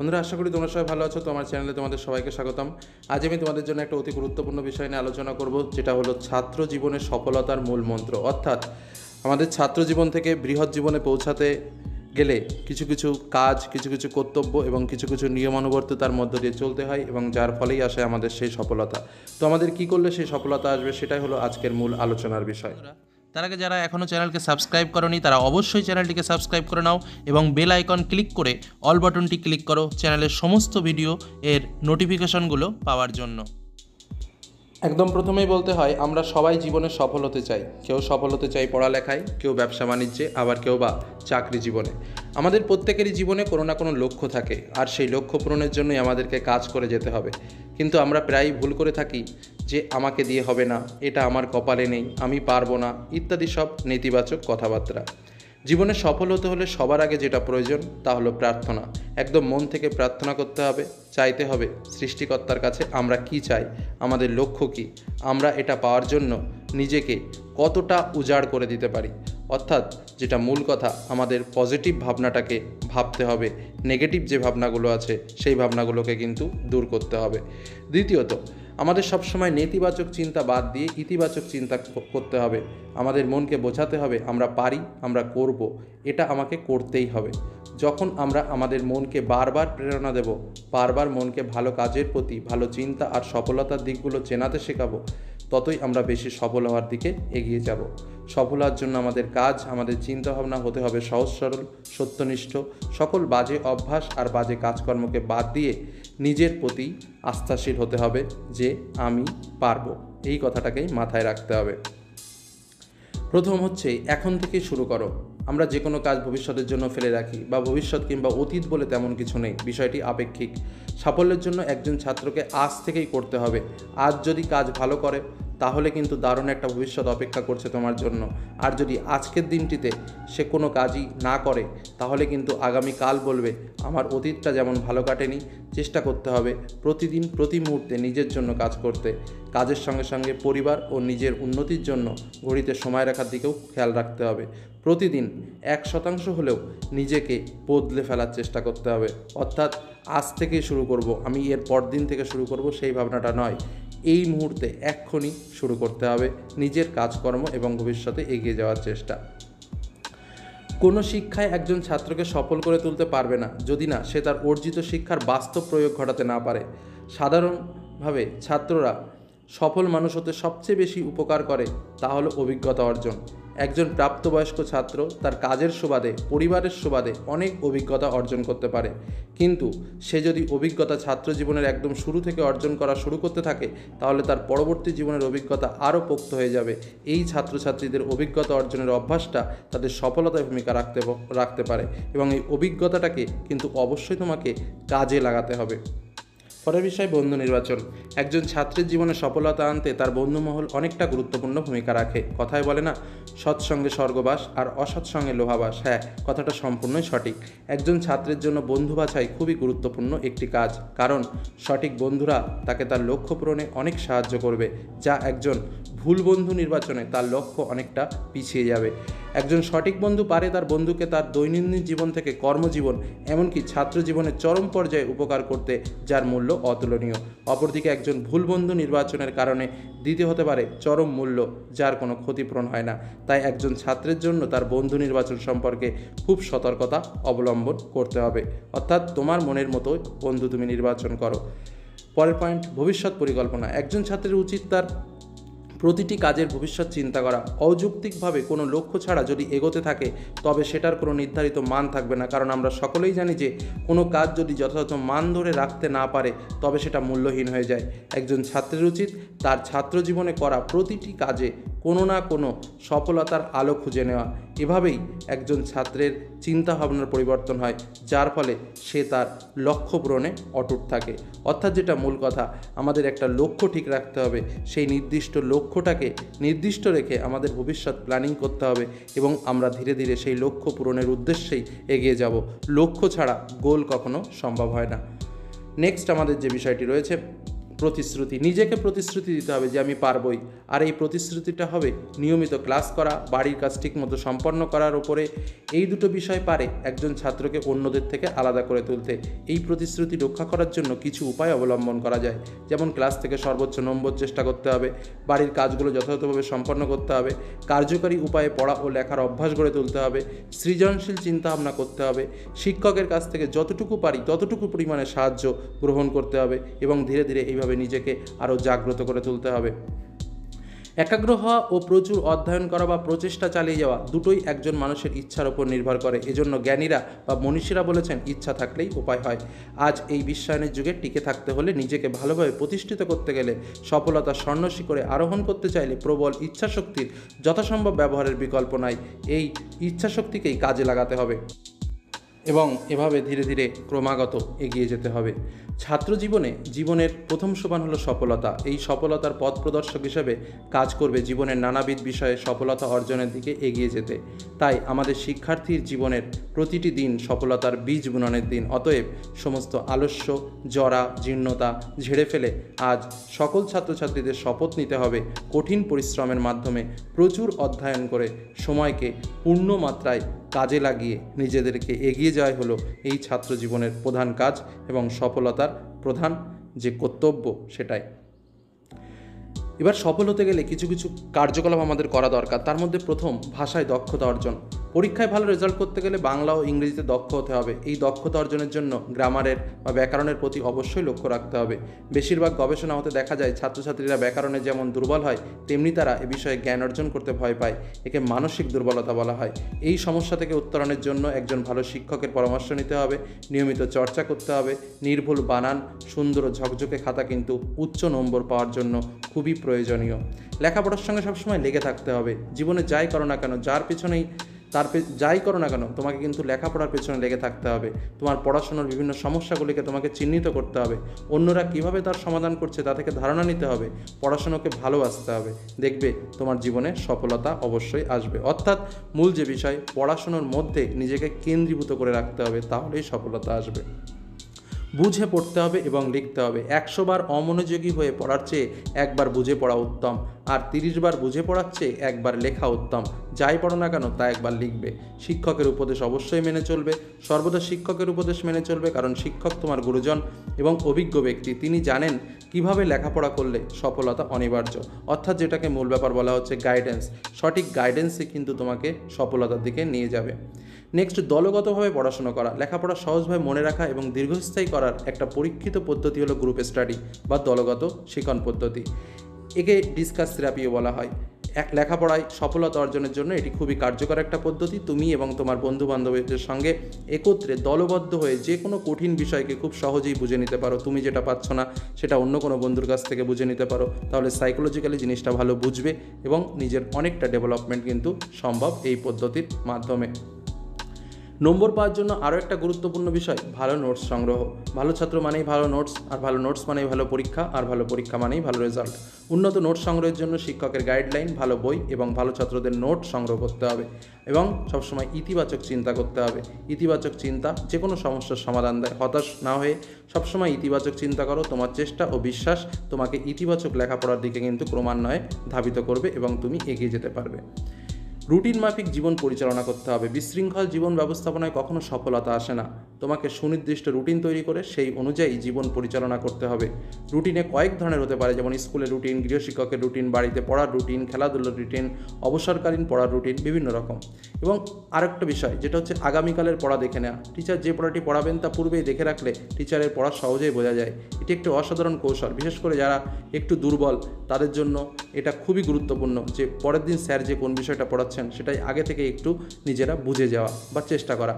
বন্ধুরা, আশা করি তোমরা সবাই ভালো আছো। তো আমার চ্যানেলে তোমাদের সবাইকে স্বাগতম। আজ আমি তোমাদের জন্য একটা অতি গুরুত্বপূর্ণ বিষয় নিয়ে আলোচনা করব, যেটা হলো ছাত্র জীবনের সফলতার মূল মন্ত্র। অর্থাৎ, আমাদের ছাত্র জীবন থেকে বৃহৎ জীবনে পৌঁছাতে গেলে কিছু কিছু কাজ, কিছু কিছু কর্তব্য এবং কিছু কিছু নিয়মানুবর্তিতার মধ্য দিয়ে চলতে হয় এবং যার ফলেই আসে আমাদের সেই সফলতা। তো আমাদের কি করলে সেই সফলতা আসবে, সেটাই হলো আজকের মূল আলোচনার বিষয়। তার আগে যারা এখনও চ্যানেলকে সাবস্ক্রাইব করনি, তারা অবশ্যই চ্যানেলটিকে সাবস্ক্রাইব করে নাও এবং বেল আইকন ক্লিক করে অল বাটনটি ক্লিক করো চ্যানেলের সমস্ত ভিডিও এর নোটিফিকেশনগুলো পাওয়ার জন্য। একদম প্রথমেই বলতে হয়, আমরা সবাই জীবনে সফল হতে চাই। কেউ সফল হতে চাই পড়ালেখায়, কেউ ব্যবসা বাণিজ্যে, আবার কেউ বা চাকরি জীবনে। আমাদের প্রত্যেকেরই জীবনে কোনো না কোনো লক্ষ্য থাকে, আর সেই লক্ষ্য পূরণের জন্যই আমাদেরকে কাজ করে যেতে হবে। কিন্তু আমরা প্রায়ই ভুল করে থাকি যে, আমাকে দিয়ে হবে না, এটা আমার কপালে নেই, আমি পারব না, ইত্যাদি সব নেতিবাচক কথাবার্তা। জীবনে সফল হতে হলে সবার আগে যেটা প্রয়োজন, তা হলো প্রার্থনা। একদম মন থেকে প্রার্থনা করতে হবে, চাইতে হবে সৃষ্টিকর্তার কাছে আমরা কি চাই, আমাদের লক্ষ্য কি, আমরা এটা পাওয়ার জন্য নিজেকে কতটা উজাড় করে দিতে পারি। অর্থাৎ যেটা মূল কথা, আমাদের পজিটিভ ভাবনাটাকে ভাবতে হবে, নেগেটিভ যে ভাবনাগুলো আছে, সেই ভাবনাগুলোকে কিন্তু দূর করতে হবে। দ্বিতীয়ত আমাদের সবসময় নেতিবাচক চিন্তা বাদ দিয়ে ইতিবাচক চিন্তা করতে হবে। আমাদের মনকে বোঝাতে হবে, আমরা পারি, আমরা করব, এটা আমাকে করতেই হবে। যখন আমরা আমাদের মনকে বারবার প্রেরণা দেব, বারবার মনকে ভালো কাজের প্রতি, ভালো চিন্তা আর সফলতার দিকগুলো চেনাতে শেখাবো, ততই আমরা বেশি সফল হওয়ার দিকে এগিয়ে যাব। সফল হওয়ার জন্য আমাদের কাজ, আমাদের চিন্তাভাবনা হতে হবে সহজ, সরল, সত্যনিষ্ঠ। সকল বাজে অভ্যাস আর বাজে কাজকর্মকে বাদ দিয়ে নিজের প্রতি আস্থাশীল হতে হবে যে আমি পারব। এই কথাটাকেই মাথায় রাখতে হবে। প্রথম হচ্ছে, এখন থেকেই শুরু করো। আমরা যে কোনো কাজ ভবিষ্যতের জন্য ফেলে রাখি বা ভবিষ্যৎ কিংবা অতীত বলে তেমন কিছু নেই। বিষয়টি আপেক্ষিক। সাফল্যের জন্য একজন ছাত্রকে আজ থেকেই করতে হবে। আজ যদি কাজ ভালো করে তাহলে কিন্তু দারুণ একটা ভবিষ্যৎ অপেক্ষা করছে তোমার জন্য। আর যদি আজকের দিনটিতে সে কোনো কাজই না করে, তাহলে কিন্তু আগামী কাল বলবে, আমার অতীতটা যেমন ভালো কাটেনি, চেষ্টা করতে হবে প্রতিদিন, প্রতি মুহূর্তে নিজের জন্য কাজ করতে। কাজের সঙ্গে সঙ্গে পরিবার ও নিজের উন্নতির জন্য ঘড়িতে সময় রাখার দিকেও খেয়াল রাখতে হবে। প্রতিদিন এক শতাংশ হলেও নিজেকে বদলে ফেলার চেষ্টা করতে হবে। অর্থাৎ আজ থেকে শুরু করব, আমি এর পর দিন থেকে শুরু করব, সেই ভাবনাটা নয়। এই মুহূর্তে এক্ষুনি শুরু করতে হবে নিজের কাজকর্ম এবং ভবিষ্যতে এগিয়ে যাওয়ার চেষ্টা। কোনো শিক্ষায় একজন ছাত্রকে সফল করে তুলতে পারবে না, যদি না সে তার অর্জিত শিক্ষার বাস্তব প্রয়োগ ঘটাতে না পারে। সাধারণভাবে ছাত্ররা সফল মানুষ হতে সবচেয়ে বেশি উপকার করে, তা হলো অভিজ্ঞতা অর্জন। একজন প্রাপ্তবয়স্ক ছাত্র তার কাজের সুবাদে, পরিবারের সুবাদে অনেক অভিজ্ঞতা অর্জন করতে পারে। কিন্তু সে যদি অভিজ্ঞতা ছাত্র জীবনের একদম শুরু থেকে অর্জন করা শুরু করতে থাকে, তাহলে তার পরবর্তী জীবনের অভিজ্ঞতা আরও পোক্ত হয়ে যাবে। এই ছাত্রছাত্রীদের অভিজ্ঞতা অর্জনের অভ্যাসটা তাদের সফলতায় ভূমিকা রাখতে রাখতে পারে এবং এই অভিজ্ঞতাটাকে কিন্তু অবশ্যই তোমাকে কাজে লাগাতে হবে। পরের বিষয়, বন্ধু নির্বাচন। একজন ছাত্রের জীবনে সফলতা আনতে তার বন্ধুমহল অনেকটা গুরুত্বপূর্ণ ভূমিকা রাখে। কথায় বলে না সৎসঙ্গে স্বর্গবাস আর অসৎসঙ্গে লোহাবাস। হ্যাঁ কথাটা সম্পূর্ণই সঠিক। একজন ছাত্রের জন্য বন্ধু বাছাই খুবই গুরুত্বপূর্ণ একটি কাজ। কারণ সঠিক বন্ধুরা তাকে তার লক্ষ্য পূরণে অনেক সাহায্য করবে। যা একজন ভুল বন্ধু নির্বাচনে তার লক্ষ্য অনেকটা পিছিয়ে যাবে। একজন সঠিক বন্ধু পারে তার বন্ধুকে তার দৈনন্দিন জীবন থেকে কর্মজীবন, এমনকি ছাত্র জীবনের চরম পর্যায়ে উপকার করতে, যার মূল্য অতুলনীয়। অপরদিকে একজন ভুল বন্ধু নির্বাচনের কারণে দিতে হতে পারে চরম মূল্য, যার কোনো ক্ষতিপূরণ হয় না। তাই একজন ছাত্রের জন্য তার বন্ধু নির্বাচন সম্পর্কে খুব সতর্কতা অবলম্বন করতে হবে। অর্থাৎ তোমার মনের মতো বন্ধু তুমি নির্বাচন করো। পরের পয়েন্ট, ভবিষ্যৎ পরিকল্পনা। একজন ছাত্রের উচিত তার প্রতিটি কাজের ভবিষ্যৎ চিন্তা করা। অযৌক্তিকভাবে কোনো লক্ষ্য ছাড়া যদি এগোতে থাকে, তবে সেটার কোনো নির্ধারিত মান থাকবে না। কারণ আমরা সকলেই জানি যে, কোনো কাজ যদি যথাযথ মান ধরে রাখতে না পারে, তবে সেটা মূল্যহীন হয়ে যায়। একজন ছাত্রের উচিত তার ছাত্র জীবনে করা প্রতিটি কাজে কোনো না কোনো সফলতার আলো খুঁজে নেওয়া। এভাবেই একজন ছাত্রের চিন্তা ভাবনার পরিবর্তন হয়, যার ফলে সে তার লক্ষ্য পূরণে অটুট থাকে। অর্থাৎ যেটা মূল কথা, আমাদের একটা লক্ষ্য ঠিক রাখতে হবে। সেই নির্দিষ্ট লক্ষ্যটাকে নির্দিষ্ট রেখে আমাদের ভবিষ্যৎ প্ল্যানিং করতে হবে এবং আমরা ধীরে ধীরে সেই লক্ষ্য পূরণের উদ্দেশ্যেই এগিয়ে যাব। লক্ষ্য ছাড়া গোল কখনো সম্ভব হয় না। নেক্সট আমাদের যে বিষয়টি রয়েছে প্রতিশ্রুতি, নিজেকে প্রতিশ্রুতি দিতে হবে যে আমি পারবই। আর এই প্রতিশ্রুতিটা হবে নিয়মিত ক্লাস করা, বাড়ির কাজ ঠিকমতো সম্পন্ন করার উপরে। এই দুটো বিষয় পারে একজন ছাত্রকে অন্যদের থেকে আলাদা করে তুলতে। এই প্রতিশ্রুতি রক্ষা করার জন্য কিছু উপায় অবলম্বন করা যায়। যেমন ক্লাস থেকে সর্বোচ্চ নম্বর চেষ্টা করতে হবে, বাড়ির কাজগুলো যথাযথভাবে সম্পন্ন করতে হবে, কার্যকারী উপায়ে পড়া ও লেখার অভ্যাস গড়ে তুলতে হবে, সৃজনশীল চিন্তা ভাবনা করতে হবে, শিক্ষকের কাছ থেকে যতটুকু পারি ততটুকু পরিমাণে সাহায্য গ্রহণ করতে হবে এবং ধীরে ধীরে এইভাবে নিজেকে আরও জাগ্রত করে তুলতে হবে। একাগ্র হওয়া ও প্রচুর অধ্যয়ন করা বা প্রচেষ্টা চালিয়ে যাওয়া দুটোই একজন মানুষের ইচ্ছার উপর নির্ভর করে। এজন্য জ্ঞানীরা বা মনীষীরা বলেছেন, ইচ্ছা থাকলেই উপায় হয়। আজ এই বিশ্বায়নের যুগে টিকে থাকতে হলে নিজেকে ভালোভাবে প্রতিষ্ঠিত করতে গেলে সফলতা স্বর্ণ করে আরোহণ করতে চাইলে প্রবল ইচ্ছাশক্তির যথাসম্ভব ব্যবহারের বিকল্প নাই। এই ইচ্ছাশক্তিকেই কাজে লাগাতে হবে এবং এভাবে ধীরে ধীরে ক্রমাগত এগিয়ে যেতে হবে। ছাত্র জীবনে জীবনের প্রথম সোপান হলো সফলতা। এই সফলতার পথ প্রদর্শক হিসেবে কাজ করবে জীবনের নানাবিধ বিষয়ে সফলতা অর্জনের দিকে এগিয়ে যেতে। তাই আমাদের শিক্ষার্থীর জীবনের প্রতিটি দিন সফলতার বীজ বুননের দিন। অতএব সমস্ত আলস্য, জরা, জীর্ণতা ঝেড়ে ফেলে আজ সকল ছাত্রছাত্রীদের শপথ নিতে হবে কঠিন পরিশ্রমের মাধ্যমে প্রচুর অধ্যয়ন করে সময়কে পূর্ণ মাত্রায় কাজে লাগিয়ে নিজেদেরকে এগিয়ে যাওয়াই হলো এই ছাত্র জীবনের প্রধান কাজ এবং সফলতার প্রধান যে কর্তব্য সেটাই। এবার সফল হতে গেলে কিছু কিছু কার্যকলাপ আমাদের করা দরকার। তার মধ্যে প্রথম ভাষায় দক্ষতা অর্জন। পরীক্ষায় ভালো রেজাল্ট করতে গেলে বাংলা ও ইংরেজিতে দক্ষ হতে হবে। এই দক্ষতা অর্জনের জন্য গ্রামারের বা ব্যাকরণের প্রতি অবশ্যই লক্ষ্য রাখতে হবে। বেশিরভাগ গবেষণা হতে দেখা যায়, ছাত্রছাত্রীরা ব্যাকরণে যেমন দুর্বল হয়, তেমনি তারা এ বিষয়ে জ্ঞান অর্জন করতে ভয় পায়। একে মানসিক দুর্বলতা বলা হয়। এই সমস্যা থেকে উত্তরণের জন্য একজন ভালো শিক্ষকের পরামর্শ নিতে হবে, নিয়মিত চর্চা করতে হবে, নির্ভুল বানান, সুন্দর ঝকঝকে খাতা কিন্তু উচ্চ নম্বর পাওয়ার জন্য খুবই প্রয়োজনীয়। লেখাপড়ার সঙ্গে সবসময় লেগে থাকতে হবে। জীবনে যাই করো না কেন, যার পেছনেই তার যাই করো না কেন, তোমাকে কিন্তু লেখাপড়ার পেছনে লেগে থাকতে হবে। তোমার পড়াশোনার বিভিন্ন সমস্যাগুলিকে তোমাকে চিহ্নিত করতে হবে। অন্যরা কীভাবে তার সমাধান করছে তা থেকে ধারণা নিতে হবে, পড়াশোনাকে ভালোবাসতে হবে। দেখবে তোমার জীবনে সফলতা অবশ্যই আসবে। অর্থাৎ মূল যে বিষয়, পড়াশোনার মধ্যে নিজেকে কেন্দ্রীভূত করে রাখতে হবে, তাহলেই সফলতা আসবে। বুঝে পড়তে হবে এবং লিখতে হবে। একশো বার অমনোযোগী হয়ে পড়ার চেয়ে একবার বুঝে পড়া উত্তম। আর তিরিশ বার বুঝে পড়ার চেয়ে একবার লেখা উত্তম। যাই পড়ো না কেন, তা একবার লিখবে। শিক্ষকের উপদেশ অবশ্যই মেনে চলবে। সর্বদা শিক্ষকের উপদেশ মেনে চলবে, কারণ শিক্ষক তোমার গুরুজন এবং অভিজ্ঞ ব্যক্তি। তিনি জানেন কীভাবে লেখাপড়া করলে সফলতা অনিবার্য। অর্থাৎ যেটাকে মূল ব্যাপার বলা হচ্ছে গাইডেন্স সঠিক গাইডেন্সই কিন্তু তোমাকে সফলতার দিকে নিয়ে যাবে। নেক্সট দলগতভাবে পড়াশোনা করা, লেখাপড়া সহজভাবে মনে রাখা এবং দীর্ঘস্থায়ী করার একটা পরীক্ষিত পদ্ধতি হলো গ্রুপ স্টাডি বা দলগত শিক্ষণ পদ্ধতি। একে ডিসকাস থেরাপিও বলা হয়। এক, লেখাপড়ায় সফলতা অর্জনের জন্য এটি খুবই কার্যকর একটা পদ্ধতি। তুমি এবং তোমার বন্ধু বান্ধবীদের সঙ্গে একত্রে দলবদ্ধ হয়ে যে কোনো কঠিন বিষয়কে খুব সহজেই বুঝে নিতে পারো। তুমি যেটা পাচ্ছ না, সেটা অন্য কোনো বন্ধুর কাছ থেকে বুঝে নিতে পারো। তাহলে সাইকোলজিক্যালি জিনিসটা ভালো বুঝবে এবং নিজের অনেকটা ডেভেলপমেন্ট কিন্তু সম্ভব এই পদ্ধতির মাধ্যমে। নম্বর পাওয়ার জন্য আরও একটা গুরুত্বপূর্ণ বিষয়, ভালো নোটস সংগ্রহ। ভালো ছাত্র মানেই ভালো নোটস আর ভালো নোটস মানেই ভালো পরীক্ষা, আর ভালো পরীক্ষা মানেই ভালো রেজাল্ট উন্নত নোট সংগ্রহের জন্য শিক্ষকের গাইডলাইন ভালো বই এবং ভালো ছাত্রদের নোট সংগ্রহ করতে হবে এবং সবসময় ইতিবাচক চিন্তা করতে হবে। ইতিবাচক চিন্তা যে কোনো সমস্যার সমাধান দেয়। হতাশ না হয়ে সবসময় ইতিবাচক চিন্তা করো। তোমার চেষ্টা ও বিশ্বাস তোমাকে ইতিবাচক লেখাপড়ার দিকে কিন্তু ক্রমান্বয়ে ধাবিত করবে এবং তুমি এগিয়ে যেতে পারবে। রুটিন মাফিক জীবন পরিচালনা করতে হবে। বিশৃঙ্খল জীবন ব্যবস্থাপনায় কখনো সফলতা আসে না। তোমাকে সুনির্দিষ্ট রুটিন তৈরি করে সেই অনুযায়ী জীবন পরিচালনা করতে হবে। রুটিনে কয়েক ধরনের হতে পারে, যেমন স্কুলের রুটিন, গৃহশিক্ষকের রুটিন, বাড়িতে পড়ার রুটিন, খেলাধুলার রুটিন, অবসরকালীন পড়ার রুটিন, বিভিন্ন রকম। এবং আরেকটা বিষয়, যেটা হচ্ছে আগামীকালের পড়া দেখে নেওয়া টিচার যে পড়াটি পড়াবেন তা পূর্বেই দেখে রাখলে টিচারের পড়া সহজেই বোঝা যায়। এটি একটি অসাধারণ কৌশল, বিশেষ করে যারা একটু দুর্বল, তাদের জন্য এটা খুবই গুরুত্বপূর্ণ যে পরের দিন স্যার যে কোন বিষয়টা পড়াচ্ছেন সেটাই আগে থেকে একটু নিজেরা বুঝে যাওয়া বা চেষ্টা করা।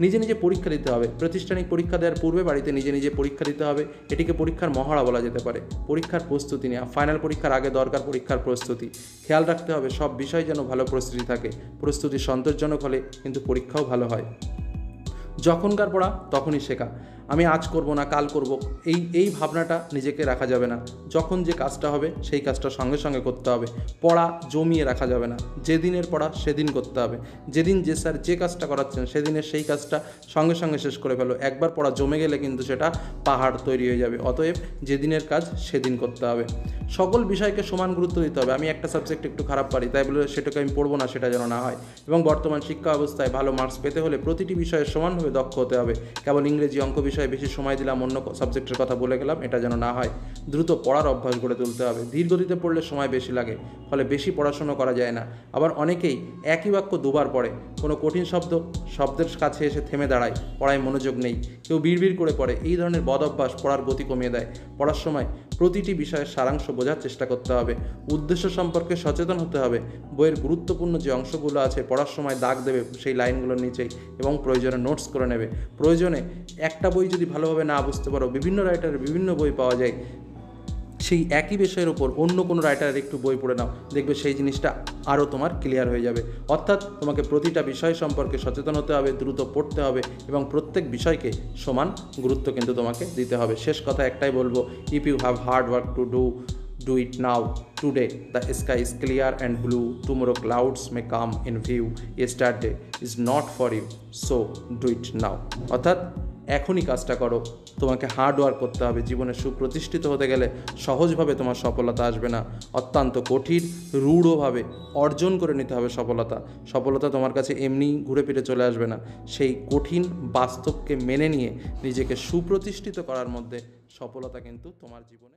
নিজে নিজে পরীক্ষা দিতে হবে। প্রাতিষ্ঠানিক পরীক্ষা দেওয়ার পূর্বে বাড়িতে নিজে নিজে পরীক্ষা দিতে হবে। এটিকে পরীক্ষার মহড়া বলা যেতে পারে। পরীক্ষার প্রস্তুতি নেওয়া ফাইনাল পরীক্ষার আগে দরকার পরীক্ষার প্রস্তুতি। খেয়াল রাখতে হবে, সব বিষয় যেন ভালো প্রস্তুতি থাকে। প্রস্তুতি সন্তোষজনক হলে কিন্তু পরীক্ষাও ভালো হয়। যখনকার পড়া, তখনই শেখা। আমি আজ করব না, কাল করব। এই এই ভাবনাটা নিজেকে রাখা যাবে না। যখন যে কাজটা হবে, সেই কাজটা সঙ্গে সঙ্গে করতে হবে। পড়া জমিয়ে রাখা যাবে না। যেদিনের পড়া, সেদিন করতে হবে। যেদিন যে স্যার যে কাজটা করাচ্ছেন সেদিনের সেই কাজটা সঙ্গে সঙ্গে শেষ করে ফেলো। একবার পড়া জমে গেলে কিন্তু সেটা পাহাড় তৈরি হয়ে যাবে। অতএব যেদিনের কাজ, সেদিন করতে হবে। সকল বিষয়কে সমান গুরুত্ব দিতে হবে। আমি একটা সাবজেক্ট একটু খারাপ পারি, তাই বলে সেটাকে আমি পড়ব না, সেটা যেন না হয়। এবং বর্তমান শিক্ষা ব্যবস্থায় ভালো মার্কস পেতে হলে প্রতিটি বিষয়ে সমানভাবে দক্ষ হতে হবে। কেবল ইংরেজি, অঙ্ক বিষয়ে বেশি সময় দিলাম, অন্য সাবজেক্টের কথা বলে গেলাম, এটা যেন না হয়। দ্রুত পড়ার অভ্যাস গড়ে তুলতে হবে। ধীর গতিতে পড়লে সময় বেশি লাগে, ফলে বেশি পড়াশুনো করা যায় না। আবার অনেকেই একই বাক্য দুবার পড়ে। কোনো কঠিন শব্দ শব্দের কাছে এসে থেমে দাঁড়ায়, পড়ায় মনোযোগ নেই। কেউ বিড়বিড় করে পড়ে। এই ধরনের বদ অভ্যাস পড়ার গতি কমিয়ে দেয়। পড়ার সময় প্রতিটি বিষয়ের সারাংশ বোঝার চেষ্টা করতে হবে। উদ্দেশ্য সম্পর্কে সচেতন হতে হবে। বইয়ের গুরুত্বপূর্ণ যে অংশগুলো আছে, পড়ার সময় দাগ দেবে সেই লাইনগুলোর নিচেই এবং প্রয়োজনে নোটস করে নেবে। প্রয়োজনে একটা বই যদি ভালোভাবে না বুঝতে পারো, বিভিন্ন রাইটারের বিভিন্ন বই পাওয়া যায়। সেই একই বিষয়ের ওপর অন্য কোনো রাইটারের একটু বই পড়ে নাও। দেখবে সেই জিনিসটা আরও তোমার ক্লিয়ার হয়ে যাবে। অর্থাৎ তোমাকে প্রতিটা বিষয় সম্পর্কে সচেতন হতে হবে, দ্রুত পড়তে হবে এবং প্রত্যেক বিষয়কে সমান গুরুত্ব কিন্তু তোমাকে দিতে হবে। শেষ কথা একটাই বলব if you have hard work to do do it now, today. The sky is clear and blue. Tomorrow clouds may come in view. Yesterday is not for you, so do it now. অর্থাৎ এখনই কাজটা করো। তোমাকে hard work করতে হবে। জীবনে সুপ্রতিষ্ঠিত হতে গেলে সহজভাবে তোমার সফলতা আসবে না। অত্যন্ত কঠিন, রূঢ়ভাবে অর্জন করে নিতে হবে সফলতা। সফলতা তোমার কাছে এমনি ঘুরে ফিরে চলে আসবে না। সেই কঠিন বাস্তবকে মেনে নিয়ে নিজেকে সুপ্রতিষ্ঠিত করার মধ্যে সফলতা কিন্তু তোমার জীবনে